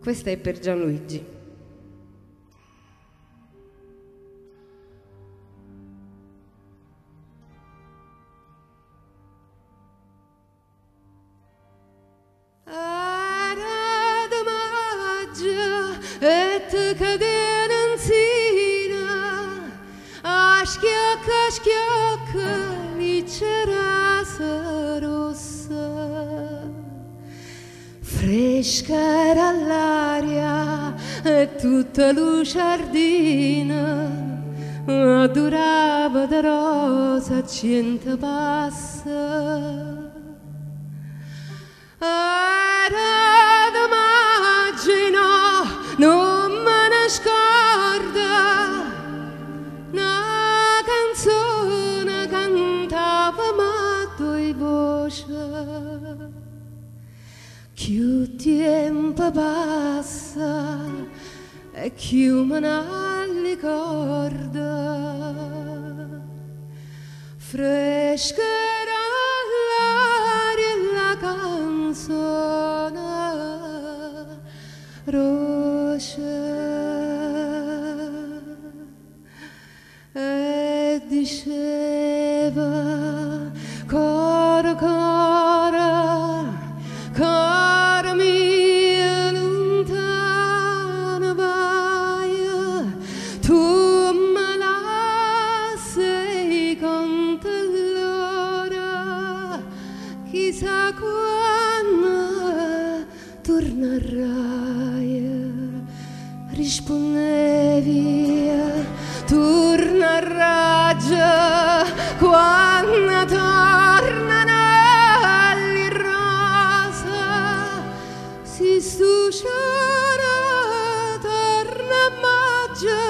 Questa è per Gianluigi. et kagının sina aşkyak aşkyak fresca era l'aria e tutta lucardina durava da rosa cento passa era più tempo passa e più me ne ricorda frescherà l'aria e la canzone roxa e diceva cara cara rispondevi tornerai già quando tornano le rose si stucciano torna maggio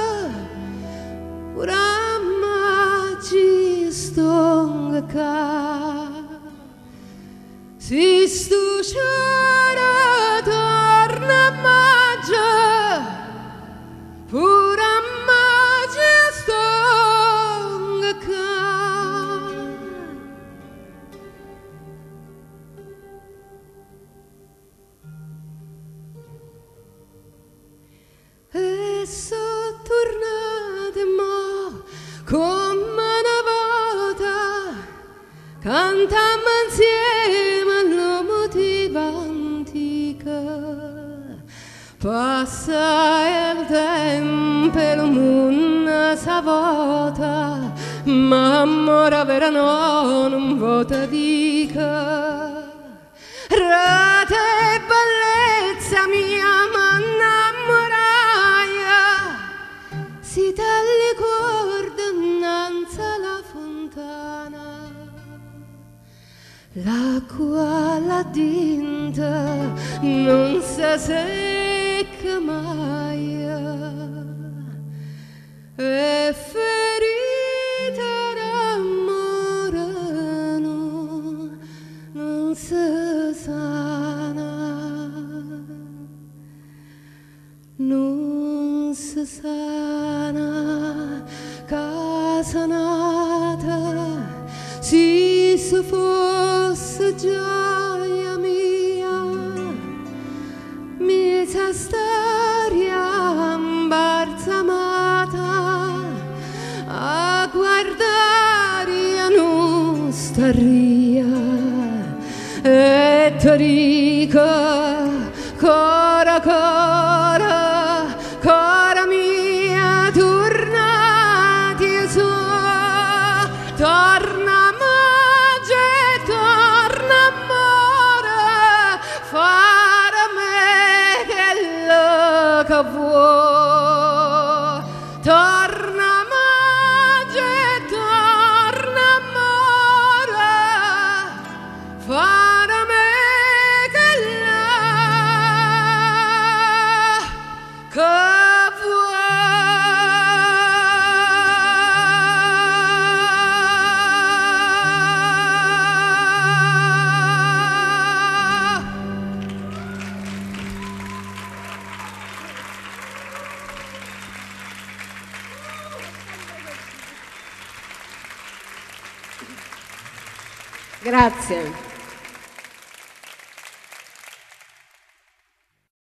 ora maggi stonga ca si stucciano Sono tornate mo come una volta Cantammo insieme alla motiva antica Passa il tempo e il mondo si vuota Ma vera no, non vota dica Si dalle corde innanzi alla fontana L'acqua là dinta non si secca mai. E ferita d'amore no, non si sana. Non si sana casa nata se fosse gioia mia mia storia imbalsamata a guardare a nostra e ti dico Grazie.